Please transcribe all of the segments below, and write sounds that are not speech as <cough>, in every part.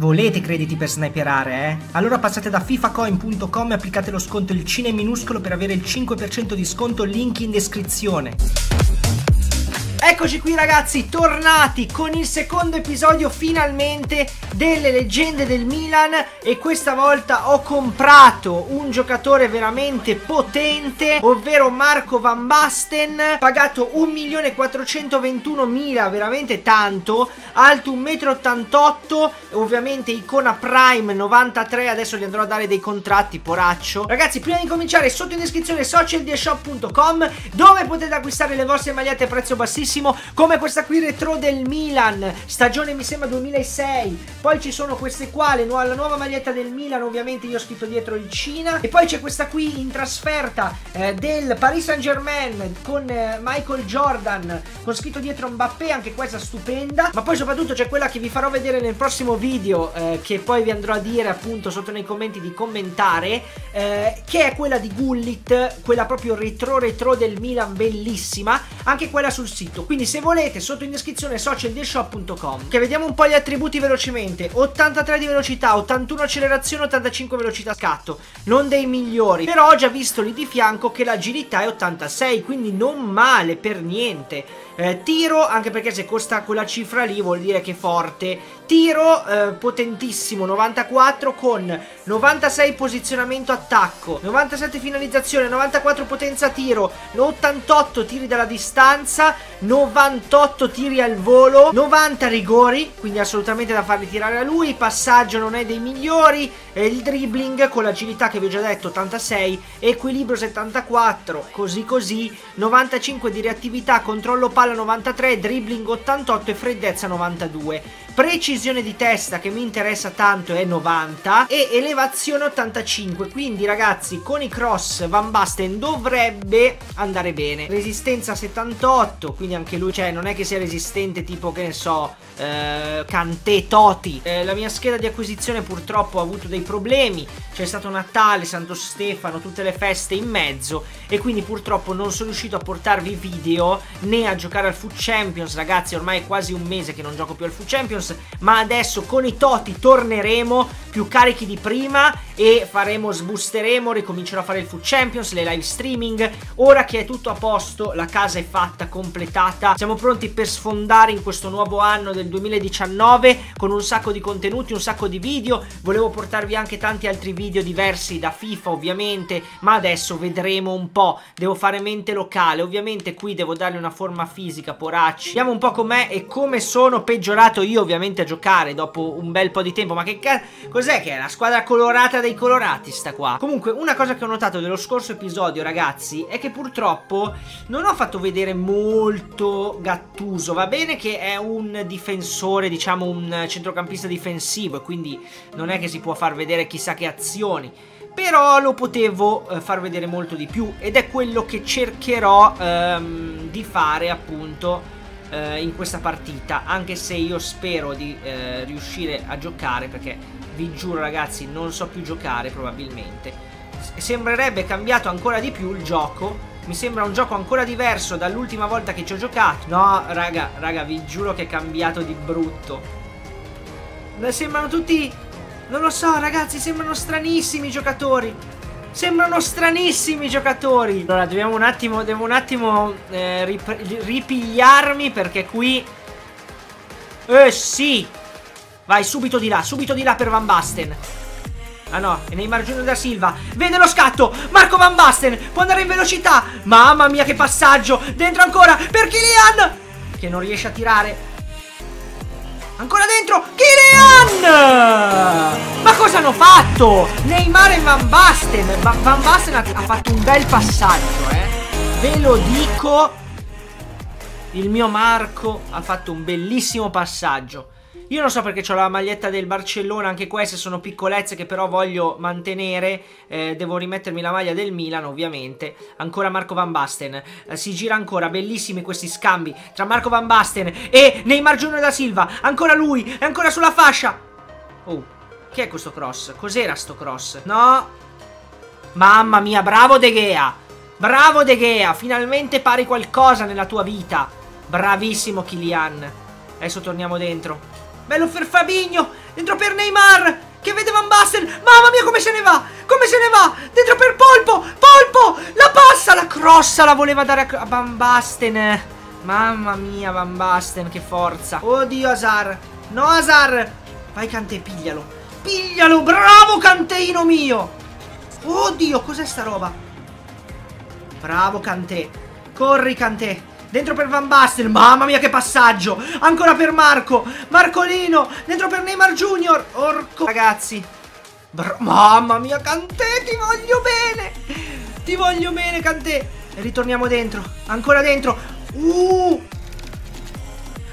Volete crediti per sniperare, eh? Allora passate da fifacoin.com e applicate lo sconto il cine minuscolo per avere il 5% di sconto, link in descrizione. Eccoci qui ragazzi, tornati con il secondo episodio finalmente delle leggende del Milan e questa volta ho comprato un giocatore veramente potente, ovvero Marco Van Basten, pagato 1.421.000, veramente tanto, alto 1,88m, ovviamente icona Prime 93, adesso gli andrò a dare dei contratti, poraccio. Ragazzi, prima di cominciare, sotto in descrizione socialdiashop.com dove potete acquistare le vostre magliette a prezzo bassissimo bellissimo come questa qui retro del Milan stagione mi sembra 2006 poi ci sono queste qua le nu la nuova maglietta del Milan ovviamente io ho scritto dietro il Cina. E poi c'è questa qui in trasferta eh, del Paris Saint Germain con eh, Michael Jordan. Con scritto dietro Mbappé anche questa stupenda. Ma poi soprattutto c'è quella che vi farò vedere nel prossimo video eh, che poi vi andrò a dire appunto sotto nei commenti di commentare eh, che è quella di Gullit quella proprio retro retro del Milan bellissima. Anche quella sul sito tutto. Quindi se volete sotto in descrizione socialdealshop.com che vediamo un po' gli attributi velocemente. 83 di velocità 81 accelerazione 85 velocità scatto. Non dei migliori però ho già visto lì di fianco che l'agilità è 86 quindi non male per niente. Eh, tiro anche perché se costa quella cifra lì vuol dire che è forte. Tiro eh, potentissimo 94 con 96 posizionamento attacco 97 finalizzazione 94 potenza tiro 88 tiri dalla distanza 98 tiri al volo 90 rigori quindi assolutamente da farli tirare a lui. Passaggio non è dei migliori eh, il dribbling con l'agilità che vi ho già detto 86 equilibrio 74 così così 95 di reattività controllo palla 93 dribbling 88 e freddezza 92 precisione di testa che mi interessa tanto è 90 e elevazione 85 quindi ragazzi con i cross Van Basten dovrebbe andare bene. Resistenza 78 quindi anche lui cioè non è che sia resistente tipo che ne so eh, Kanté Toti eh, la mia scheda di acquisizione purtroppo ha avuto dei problemi. C'è stato Natale, Santo Stefano tutte le feste in mezzo. E quindi purtroppo non sono riuscito a portarvi video né a giocare al Food Champions. Ragazzi ormai è quasi un mese che non gioco più al Food Champions Champions ma adesso con i Toti torneremo più carichi di prima e faremo, sboosteremo, ricomincerò a fare il Food Champions, le live streaming. Ora che è tutto a posto, la casa è fatta, completata. Siamo pronti per sfondare in questo nuovo anno del 2019 con un sacco di contenuti, un sacco di video. Volevo portarvi anche tanti altri video diversi da FIFA ovviamente ma adesso vedremo un po' devo fare mente locale ovviamente qui devo dargli una forma fisica poracci. Vediamo un po' com'è e come sono peggiorato io ovviamente a giocare dopo un bel po' di tempo. Ma che cazzo... Cos'è che è? La squadra colorata dei colorati sta qua? Comunque, una cosa che ho notato dello scorso episodio, ragazzi, è che purtroppo non ho fatto vedere molto Gattuso. Va bene che è un difensore, diciamo un centrocampista difensivo e quindi non è che si può far vedere chissà che azioni però lo potevo eh, far vedere molto di più ed è quello che cercherò ehm, di fare appunto eh, in questa partita anche se io spero di eh, riuscire a giocare perché vi giuro ragazzi non so più giocare probabilmente. Sembrerebbe cambiato ancora di più il gioco. Mi sembra un gioco ancora diverso dall'ultima volta che ci ho giocato. No raga raga vi giuro che è cambiato di brutto. Sembrano tutti non lo so ragazzi sembrano stranissimi i giocatori. Sembrano stranissimi i giocatori. Allora dobbiamo un attimo Devo un attimo eh, rip ripigliarmi Perché qui Eh sì Vai subito di là Subito di là per Van Basten. Ah no, è Neymar Junior da Silva. Vede lo scatto Marco Van Basten Può andare in velocità. Mamma mia che passaggio Dentro ancora Per Kylian Che non riesce a tirare. Ancora dentro Kylian! Ma cosa hanno fatto? Neymar e Van Basten. Van Basten ha, ha fatto un bel passaggio eh. Ve lo dico. Il mio Marco ha fatto un bellissimo passaggio io non so perché ho la maglietta del Barcellona, anche queste sono piccolezze che però voglio mantenere. Eh, devo rimettermi la maglia del Milan, ovviamente. Ancora Marco Van Basten. Eh, si gira ancora, bellissimi questi scambi tra Marco Van Basten e Neymar Junior da Silva. Ancora lui, è ancora sulla fascia. Oh, che è questo cross? Cos'era sto cross? No. Mamma mia, bravo De Gea. Bravo De Gea, finalmente pari qualcosa nella tua vita. Bravissimo Kylian. Adesso torniamo dentro. Bello per Fabigno. Dentro per Neymar. Mamma mia come se ne va Come se ne va. Dentro per Polpo Polpo La passa La crossa la voleva dare a Van Basten. Mamma mia Van Basten Che forza. Oddio Azar No Azar Vai Cante piglialo. Piglialo Bravo Canteino mio. Oddio cos'è sta roba? Bravo Cante Corri Cante Dentro per Van Basten Mamma mia che passaggio. Ancora per Marco. Marcolino Dentro per Neymar Junior. Orco Ragazzi. Br Mamma mia Cantè ti voglio bene. Ti voglio bene Cantè E ritorniamo dentro. Ancora dentro. Uh.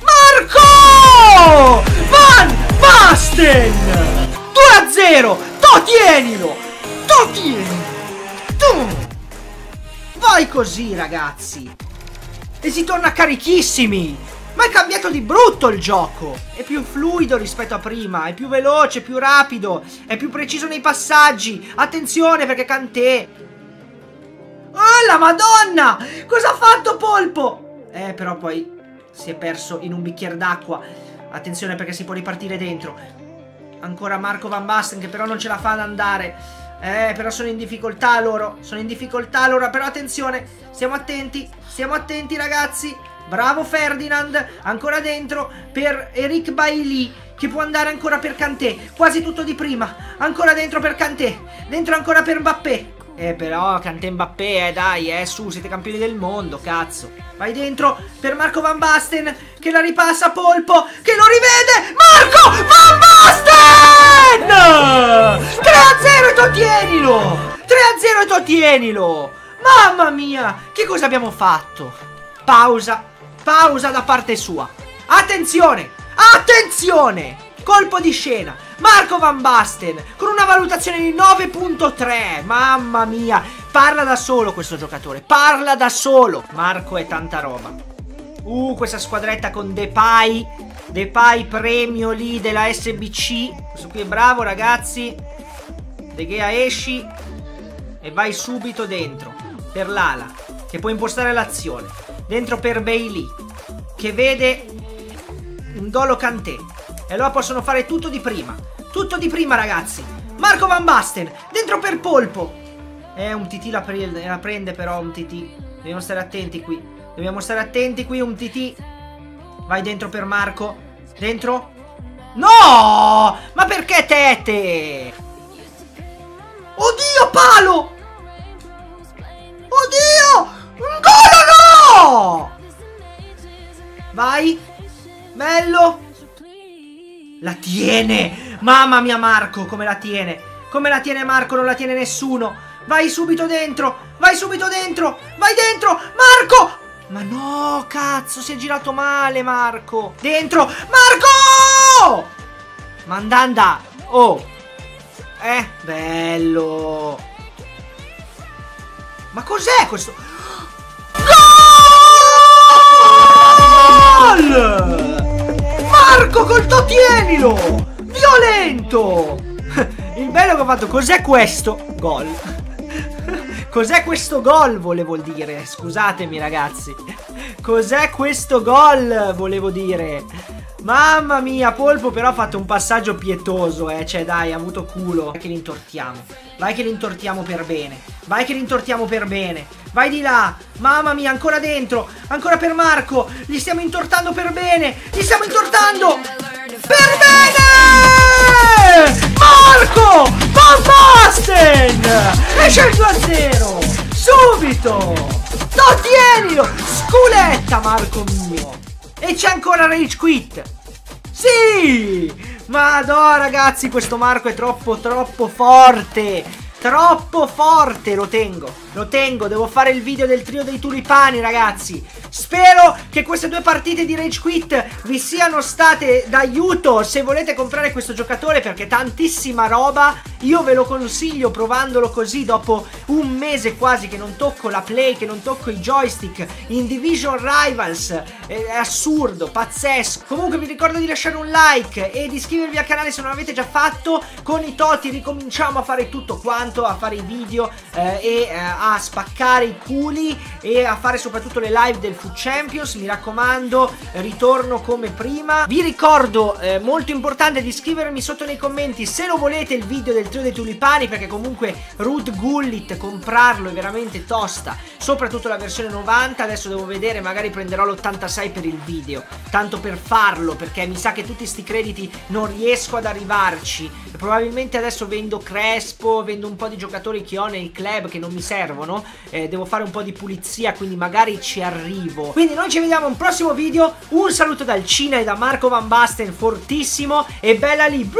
Marco! Van Basten! 2 a 0 To tienilo. To tienilo. Tu. Vai così ragazzi e si torna carichissimi! Ma è cambiato di brutto il gioco! È più fluido rispetto a prima, è più veloce, più rapido, è più preciso nei passaggi. Attenzione perché Cantè... Oh la madonna! Cosa ha fatto Polpo? Eh però poi si è perso in un bicchiere d'acqua. Attenzione perché si può ripartire dentro. Ancora Marco Van Basten che però non ce la fa ad andare. Eh, però sono in difficoltà loro. Sono in difficoltà loro. Però attenzione, stiamo attenti. Stiamo attenti ragazzi. Bravo Ferdinand. Ancora dentro per Eric Bailly. Che può andare ancora per Kanté. Quasi tutto di prima. Ancora dentro per Kanté. Dentro ancora per Mbappé. Eh però Kanté Mbappé, eh dai, eh su, siete campioni del mondo, cazzo. Vai dentro per Marco Van Basten che la ripassa Polpo che lo rivede. Marco Van Basten! 3 a 0 e tottienilo! 3 a 0 e tottienilo! Mamma mia, che cosa abbiamo fatto? Pausa, pausa da parte sua. Attenzione, attenzione! Colpo di scena. Marco Van Basten con una valutazione di 9.3. Mamma mia, parla da solo questo giocatore. Parla da solo. Marco è tanta roba. Uh, questa squadretta con Depay. Depay premio lì della SBC. Questo qui è bravo, ragazzi. De Gea esci e vai subito dentro per l'ala che può impostare l'azione. Dentro per Bailey che vede un Golo Kanté. E allora possono fare tutto di prima. Tutto di prima ragazzi. Marco Van Basten dentro per Polpo. Eh, un TT la, pre la prende però un TT. Dobbiamo stare attenti qui. Dobbiamo stare attenti qui un TT. Vai dentro per Marco. Dentro. No! Ma perché Tete? Oddio, palo! Oddio! Un gol no! Vai. Bello. La tiene. Mamma mia Marco, come la tiene. Come la tiene Marco, non la tiene nessuno. Vai subito dentro. Vai subito dentro. Vai dentro. Marco. Ma no, cazzo, si è girato male Marco. Dentro. Marco! Mandanda. Oh. Eh, bello. Ma cos'è questo? <gasps> Gol! Marco col totienilo! Violento! <laughs> Il bello che ho fatto, cos'è questo? Gol. <laughs> Cos'è questo gol, volevo dire? Scusatemi ragazzi. Cos'è questo gol, volevo dire? Mamma mia, Polpo però ha fatto un passaggio pietoso, eh. Cioè, dai, ha avuto culo. Vai che li intortiamo. Vai che li intortiamo per bene. Vai che li intortiamo per bene. Vai di là. Mamma mia, ancora dentro. Ancora per Marco. Li stiamo intortando per bene. Li stiamo intortando. Per bene! Marco! Van Basten! Esce il 2-0! Subito! No, tienilo! Sculetta, Marco mio! E c'è ancora Rage Quit Sì! Ma no ragazzi questo Marco è troppo troppo forte. Troppo forte lo tengo. Lo tengo Devo fare il video del trio dei tulipani ragazzi Spero che queste due partite di Rage Quit vi siano state d'aiuto se volete comprare questo giocatore perché tantissima roba. Io ve lo consiglio provandolo così dopo un mese quasi che non tocco la play, che non tocco i joystick in Division Rivals. È assurdo, pazzesco. Comunque vi ricordo di lasciare un like e di iscrivervi al canale se non l'avete già fatto. Con i Toti ricominciamo a fare tutto quanto, a fare i video eh, e eh, a spaccare i culi e a fare soprattutto le live del fu Champions, mi raccomando, ritorno come prima. Vi ricordo, eh, molto importante, di scrivermi sotto nei commenti se lo volete il video del trio dei tulipani, perché comunque Root Gullit, comprarlo è veramente tosta, soprattutto la versione 90, adesso devo vedere, magari prenderò l'86 per il video, tanto per farlo, perché mi sa che tutti sti crediti non riesco ad arrivarci. Probabilmente adesso vendo Crespo, vendo un po' di giocatori che ho nel club che non mi servono, eh, devo fare un po' di pulizia, quindi magari ci arrivo. Quindi noi ci vediamo un prossimo video, un saluto dal Cina e da Marco Van Basten fortissimo e bella lì!